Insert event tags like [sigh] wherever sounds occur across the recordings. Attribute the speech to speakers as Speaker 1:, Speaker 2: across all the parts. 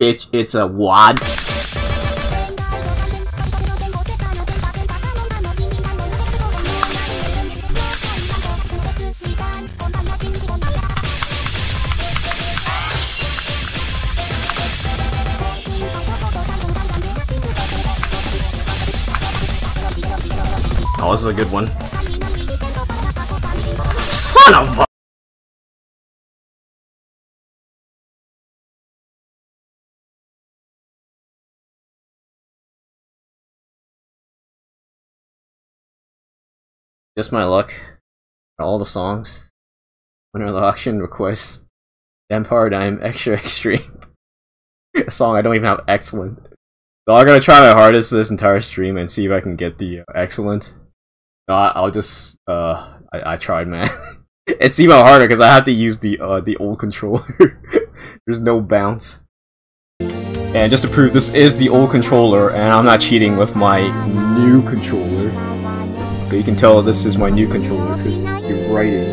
Speaker 1: It's a wad. Oh, this is a good one. Son of a- Just my luck. All the songs. Winner of the auction requests. Damn Paradigm [laughs] Extra Extreme. a song I don't even have excellent. So I'm gonna try my hardest this entire stream and see if I can get the uh, excellent. No, I- I'll just uh I, I tried man. [laughs] it's even harder because I have to use the uh the old controller. [laughs] There's no bounce. And just to prove this is the old controller and I'm not cheating with my new controller. But you can tell this is my new controller because the writing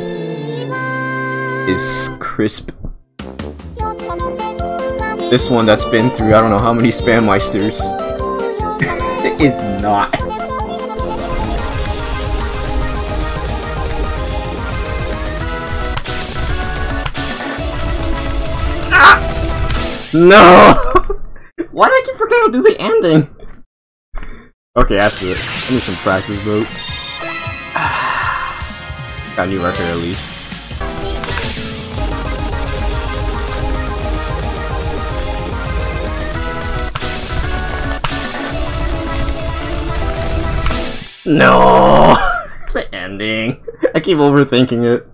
Speaker 1: is crisp. This one that's been through I don't know how many spam meisters is not. Ah! No! [laughs] Why did I forgetting to do the ending? Okay, that's it. I need some practice vote. Got new record at least. No! [laughs] the ending. I keep overthinking it.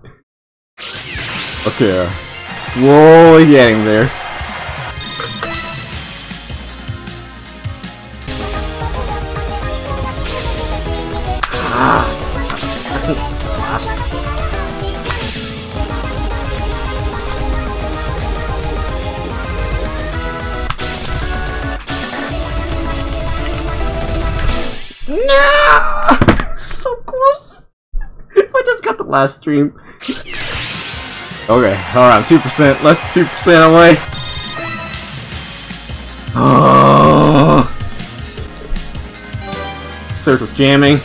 Speaker 1: Okay, uh, slowly getting there. I just got the last stream. Okay, alright, 2%, less than 2% away. Oh. [sighs] Circle's jamming.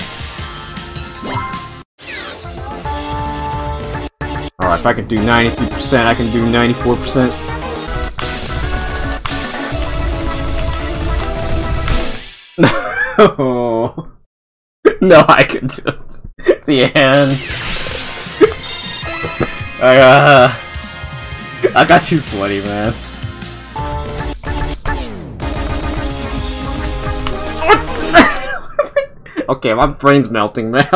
Speaker 1: Alright, if I can do 93%, I can do 94%. [laughs] No, [laughs] no, I can do it. The end. I, uh, I got too sweaty, man. [laughs] okay, my brain's melting, man.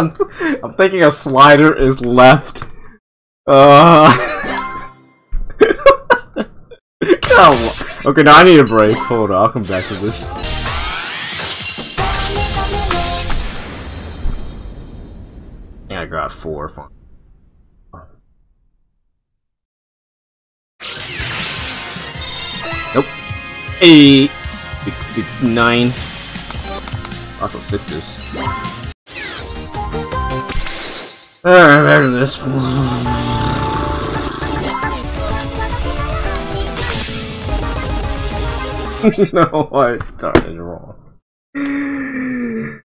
Speaker 1: I'm, thinking a slider is left. Uh. [laughs] Come on. Okay, now I need a break. Hold on, I'll come back to this. Yeah, I got four. Fine. Nope. Eight, six, six, nine. Lots of sixes. Alright, better this. One. no, I started wrong.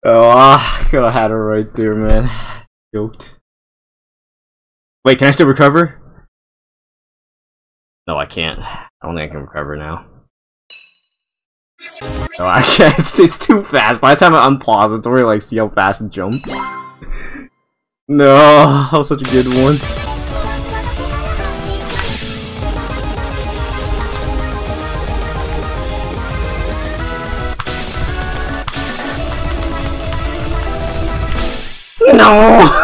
Speaker 1: Oh, I could have had it right there, man. Wait, can I still recover? No, I can't. I don't think I can recover now. No, I can't. [laughs] It's, it's too fast. By the time I unpause, it's already like, see how fast it jump. [laughs] No, [laughs] that was such a good one. No!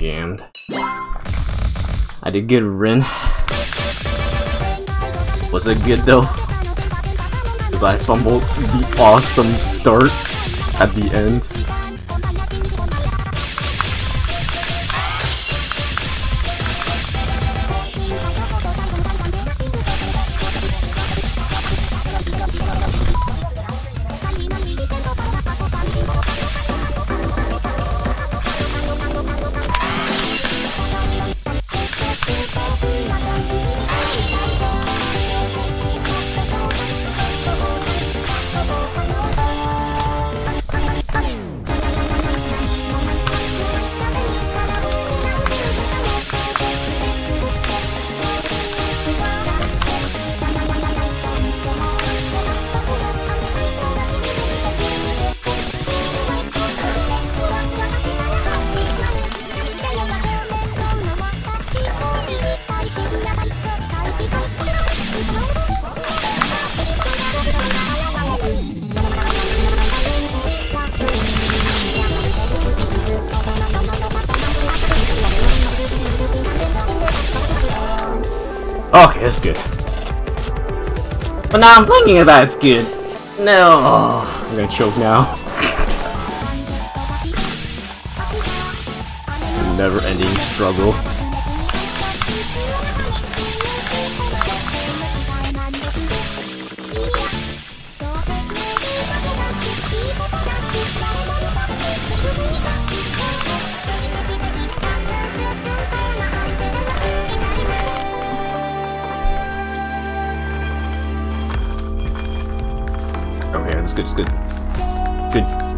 Speaker 1: Jammed. I did good, Rin. Was it good though? because I fumbled the awesome start at the end. That's good. But now I'm thinking about it's good. No, I'm gonna choke now. [laughs] Never-ending struggle. That's good, good. Good. Good.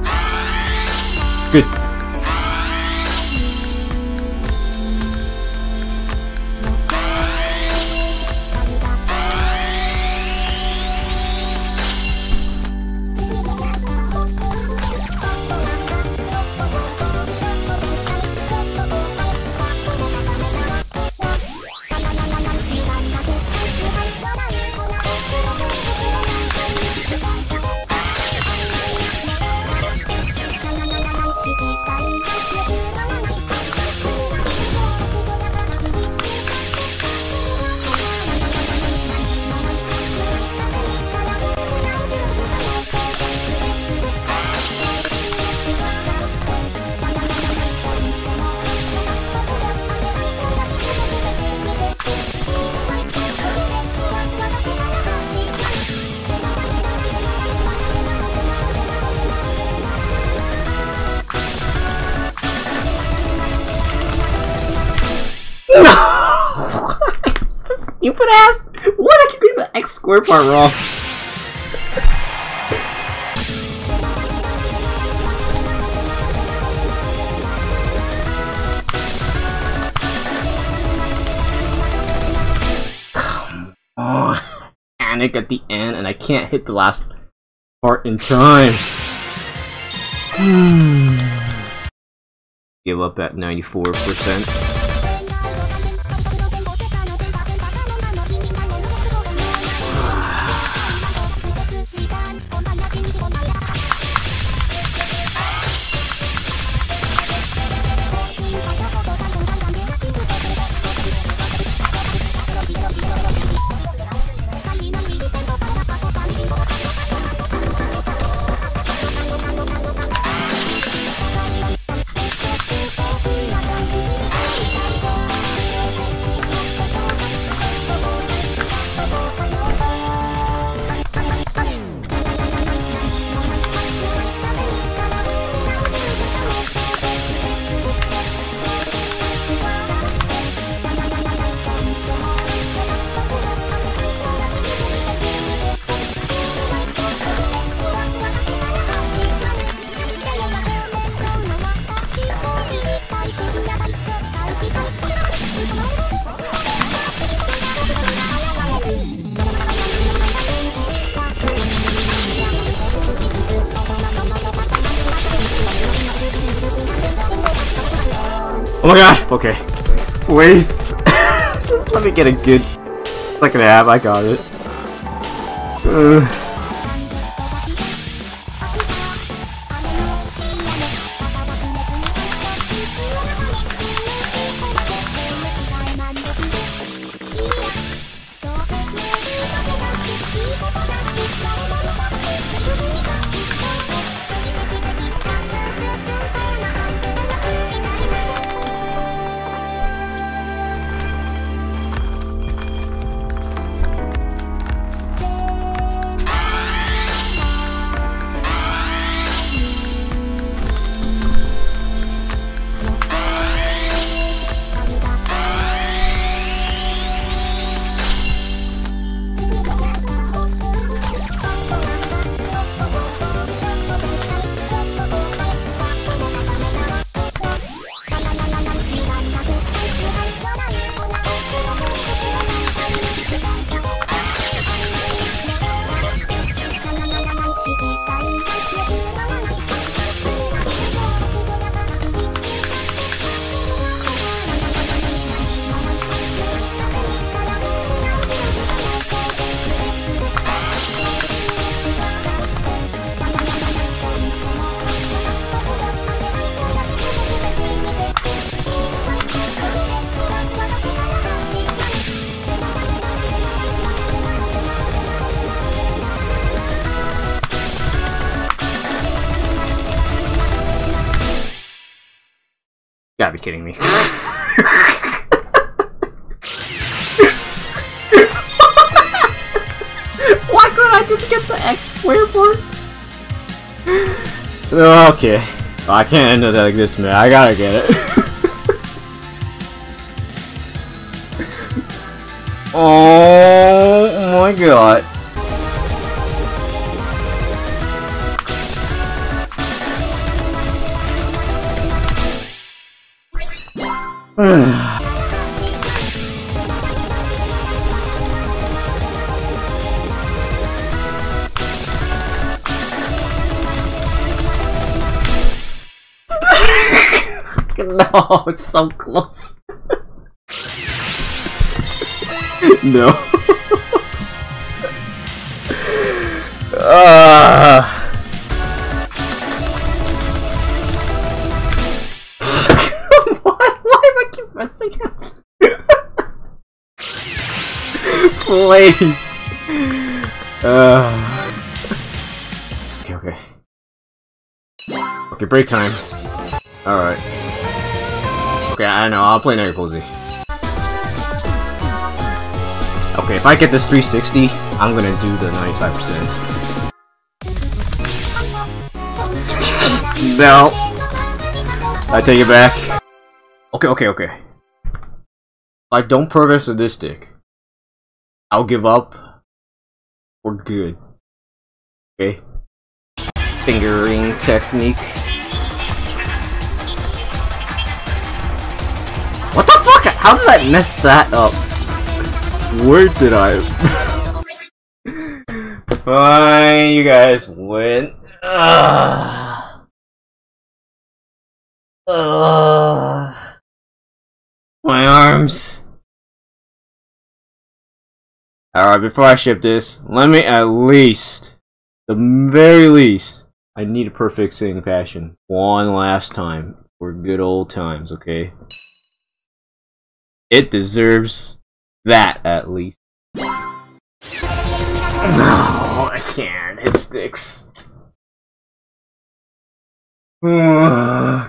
Speaker 1: Stupid ass! What? I keep getting the X square part wrong. Come on. Panic at the end and I can't hit the last part in time. [sighs] Give up at 94%. Oh my god! Okay. Please. Just [laughs] let me get a good second half. I got it. Uh. Kidding me. Why couldn't I just get the X square part? Oh, okay. Oh, I can't end it like this, man. I gotta get it. [laughs] oh my god. [sighs] no, it's so close. [laughs] no. uh. [laughs] Please. Uh. Okay, okay. Okay, break time. Alright. Okay, I know, I'll play Narcozy. Okay, if I get this 360, I'm gonna do the 95%. no! I take it back. Okay, okay, okay. I don't progress with this stick, I'll give up. We're good. Okay? Fingering technique. What the fuck? How did I mess that up? Where did I? [laughs] Fine, you guys win. Ugh. Ugh. My arms. Alright, before I ship this, let me at least, the very least, I need a perfect sing passion one last time for good old times, okay? It deserves that at least. No, I can't. It sticks. [sighs] I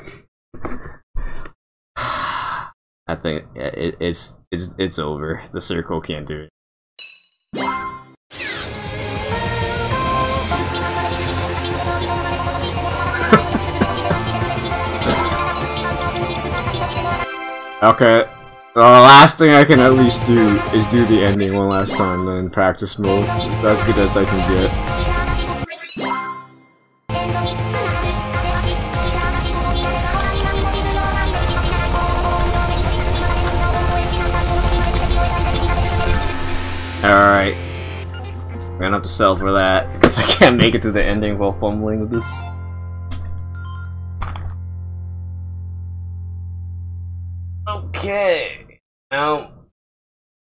Speaker 1: think it, it's it's it's over. The circle can't do it. Okay. The last thing I can at least do is do the ending one last time, then practice mode. That's good as I can get. Alright. We're gonna have to sell for that, because I can't make it to the ending while fumbling with this. Okay. Now,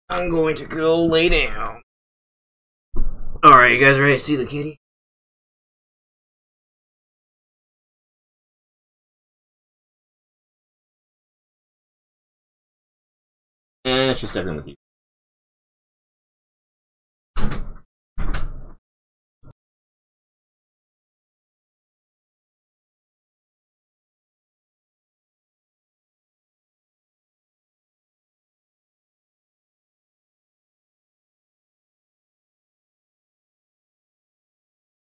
Speaker 1: I'm going to go lay down. Alright, you guys ready to see the kitty? And it's just everyone with you.